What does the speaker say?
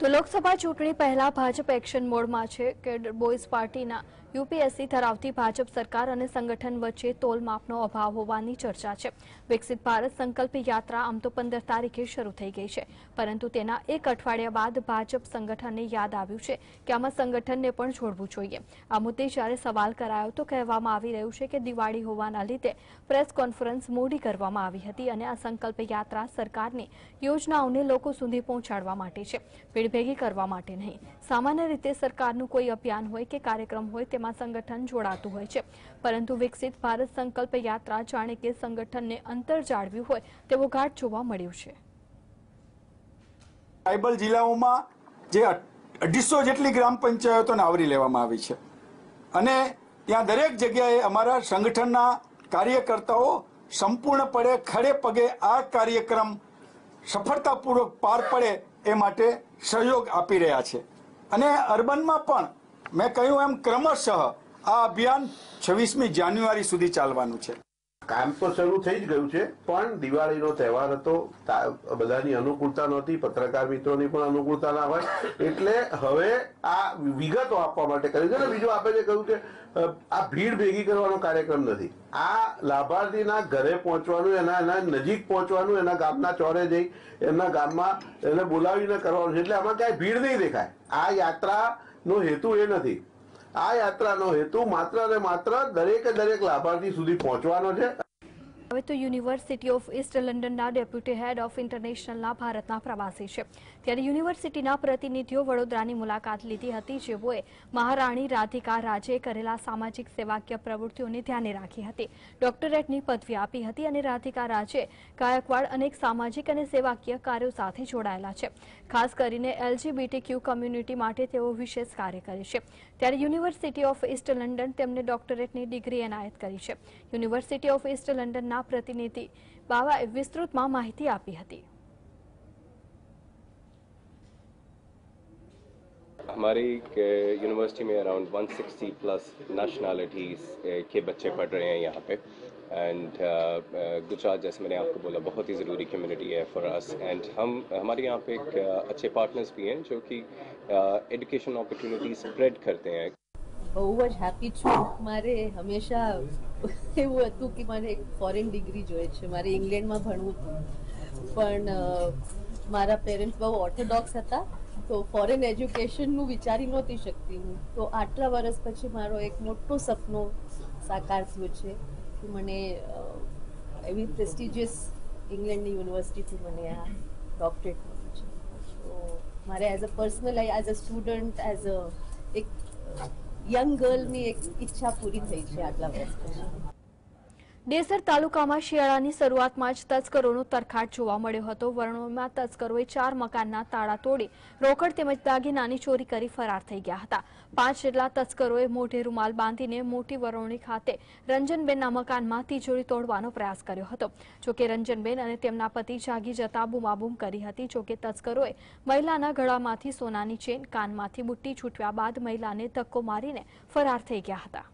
તો લોકસભા ચૂંટણી પહેલા ભાજપ એક્શન મોડમાં છે કે બોયઝ પાર્ટીના યુપીએસસી ધરાવતી ભાજપ સરકાર અને સંગઠન વચ્ચે તોલમાપનો અભાવ હોવાની ચર્ચા છે. વિકસિત ભારત સંકલ્પ યાત્રા આમ તો પંદર તારીખે શરૂ થઈ ગઈ છે. પરંતુ તેના એક અઠવાડિયા બાદ ભાજપ સંગઠનને યાદ આવ્યું છે કે આમાં સંગઠનને પણ જોડવું જોઈએ. આ મુદ્દે જ્યારે સવાલ કરાયો તો કહેવામાં આવી રહ્યું છે કે દિવાળી હોવાના લીધે પ્રેસ કોન્ફરન્સ મોડી કરવામાં આવી હતી અને આ સંકલ્પ યાત્રા સરકારની યોજનાઓને લોકો સુધી પહોંચાડવા માટે છે. ભીડભેગી કરવા માટે નહીં. સામાન્ય રીતે સરકારનું કોઈ અભિયાન હોય કે કાર્યક્રમ હોય તેમાં સંગઠન જોડાતું હોય છે. પરંતુ વિકસિત ભારત સંકલ્પ યાત્રા જાણે કે સંગઠનને અંતર જાળવ્યું હોય તેવો ઘાટ જોવા મળ્યો છે. ટ્રાઇબલ જિલ્લાઓમાં જે અઢીસો જેટલી ગ્રામ પંચાયતોને આવરી લેવામાં આવી છે. અને ત્યાં દરેક જગ્યાએ અમારા સંગઠનના કાર્યકર્તાઓ સંપૂર્ણપણે ખડે પગે આ કાર્યક્રમ સફળતાપૂર્વક પાર પડે એ માટે સહયોગ આપી રહ્યા છે. અને અર્બનમાં પણ મેં કહ્યું એમ ક્રમશઃ આ અભિયાન છવ્વીસમી જાન્યુઆરી સુધી ચાલવાનું છે. કામ તો શરૂ થઈ જ ગયું છે, પણ દિવાળીનો તહેવાર હતો બધાની અનુકૂળતા નહોતી, પત્રકાર મિત્રોની પણ અનુકૂળતા ના હોય, એટલે હવે આ વિગતો આપવા માટે કર્યું છે ને, બીજું આપે જે કહ્યું કે આ ભીડ ભેગી કરવાનો કાર્યક્રમ નથી. આ લાભાર્થીના ઘરે પહોંચવાનું, એના એના નજીક પહોંચવાનું, એના ગામના ચોરે જઈ, એમના ગામમાં એને બોલાવીને કરવાનું છે, એટલે આમાં ક્યાંય ભીડ નહીં દેખાય. આ યાત્રાનો હેતુ એ નથી. આ યાત્રાનો હેતુ માત્ર ને માત્ર દરેકે દરેક લાભાર્થી સુધી પહોંચવાનો છે. હવે તો યુનિવર્સિટી ઓફ ઇસ્ટ લંડનના ડેપ્યુટી હેડ ઓફ ઇન્ટરનેશનલના ભારતના પ્રવાસી છે. ત્યારે યુનિવર્સિટીના પ્રતિનિધિઓ વડોદરાની મુલાકાત લીધી હતી, જેઓએ મહારાણી રાધિકા રાજે કરેલા સામાજિક સેવાકીય પ્રવૃત્તિઓને ધ્યાને રાખી હતી. ડોક્ટરેટની પદવી આપી હતી અને રાધિકા રાજે ગાયકવાડ અનેક સામાજિક અને સેવાકીય કાર્યો સાથે જોડાયેલા છે. ખાસ કરીને એલજીબીટીક્યુ કમ્યુનિટી માટે તેઓ વિશેષ કાર્ય કરે છે. ત્યારે યુનિવર્સિટી ઓફ ઇસ્ટ લંડન તેમને ડોક્ટરેટની ડિગ્રી એનાયત કરી છે. યુનિવર્સિટી ઓફ ઇસ્ટ લંડનના પ્રતિનિધિ બાવાએ વિસ્તૃતમાં માહિતી આપી હતી हमारी यूनिवर्सिटी में अराउंड 160 प्लस नेशनैलिटीज़ के बच्चे पढ़ रहे हैं यहाँ पे एंड गुजरात जैसे मैंने आपको बोला बहुत ही ज़रूरी कम्युनिटी है फॉर अस एंड हम हमारे यहाँ पे एक uh, अच्छे पार्टनर्स भी हैं जो कि एजुकेशन अपॉर्चुनिटी स्प्रेड करते हैं બહુ જ હેપી છું. મારે હંમેશા એવું હતું કે મારે એક ફોરેન ડિગ્રી જોઈએ છે. મારે ઇંગ્લેન્ડમાં ભણવું હતું. પણ મારા પેરેન્ટ્સ બહુ ઓર્થોડોક્સ હતા. તો ફોરેન એજ્યુકેશનનું વિચારી નહોતી શકતી હું. તો આટલા વર્ષ પછી મારો એક મોટો સપનો સાકાર થયો છે કે મને એવી પ્રેસ્ટિજિયસ ઇંગ્લેન્ડની યુનિવર્સિટીથી મને આ ડોક્ટરેટ મળ્યું છે. તો મારે as a personal as a student as a એક યંગ ગર્લની એક ઈચ્છા પૂરી થઈ છે આટલા વર્ષ પછી ડેસર તાલુકામાં શિયાળાની શરૂઆતમાં જ તસ્કરોનો તરખાટ જોવા મળ્યો હતો. વરણોમાં તસ્કરોએ ચાર મકાનના તાળા તોડી રોકડ તેમજ દાગીનાની ચોરી કરી ફરાર થઈ ગયા હતા. પાંચ જેટલા તસ્કરોએ મોઢે રૂમાલ બાંધીને મોટી વરવણી ખાતે રંજનબેનના મકાનમાં તિજોરી તોડવાનો પ્રયાસ કર્યો હતો. જોકે રંજનબેન અને તેમના પતિ જાગી જતા બૂમાબૂમ કરી હતી. જોકે તસ્કરોએ મહિલાના ગળામાંથી સોનાની ચેન કાનમાંથી બુટ્ટી છૂટવ્યા બાદ મહિલાને ધક્કો મારીને ફરાર થઈ ગયા હતા.